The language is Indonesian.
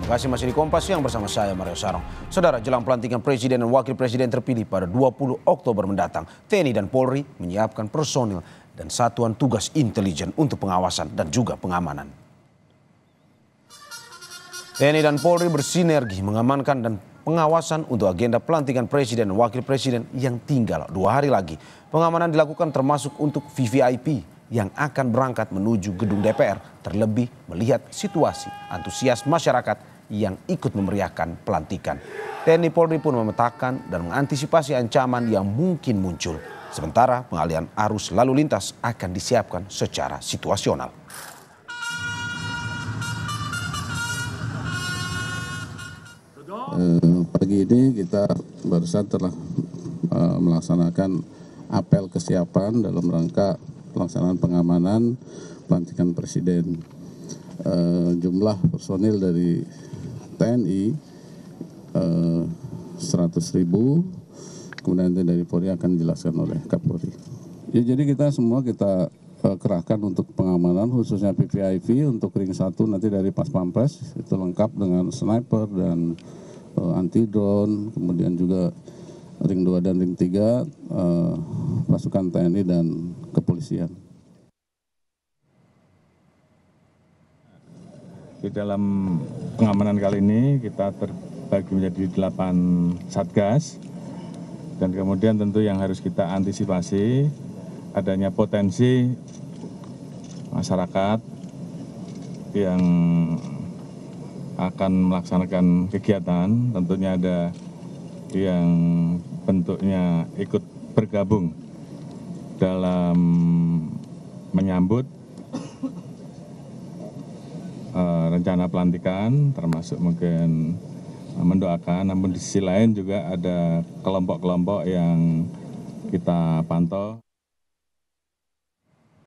Terima kasih masih di Kompas yang bersama saya Mario Sarong. Saudara, jelang pelantikan Presiden dan Wakil Presiden terpilih pada 20 Oktober mendatang, TNI dan Polri menyiapkan personil dan satuan tugas intelijen untuk pengawasan dan juga pengamanan. TNI dan Polri bersinergi mengamankan dan pengawasan untuk agenda pelantikan Presiden dan Wakil Presiden yang tinggal dua hari lagi. Pengamanan dilakukan termasuk untuk VVIP yang akan berangkat menuju gedung DPR terlebih melihat situasi antusias masyarakat yang ikut memeriahkan pelantikan. TNI Polri pun memetakan dan mengantisipasi ancaman yang mungkin muncul. Sementara pengalian arus lalu lintas akan disiapkan secara situasional. Eh, pagi ini kita barusan telah eh, melaksanakan apel kesiapan dalam rangka pelaksanaan pengamanan pelantikan presiden. Uh, jumlah personil dari TNI uh, 100 ribu, kemudian dari Polri akan dijelaskan oleh Kapolri. Ya, jadi kita semua kita uh, kerahkan untuk pengamanan khususnya PPIV untuk ring satu nanti dari Pas Pampres itu lengkap dengan sniper dan uh, anti drone, kemudian juga ring 2 dan ring 3 uh, pasukan TNI dan kepolisian. Di dalam pengamanan kali ini kita terbagi menjadi delapan satgas. Dan kemudian tentu yang harus kita antisipasi adanya potensi masyarakat yang akan melaksanakan kegiatan. Tentunya ada yang bentuknya ikut bergabung dalam menyambut uh, rencana pelantikan termasuk mungkin mendoakan. Namun di sisi lain juga ada kelompok-kelompok yang kita pantau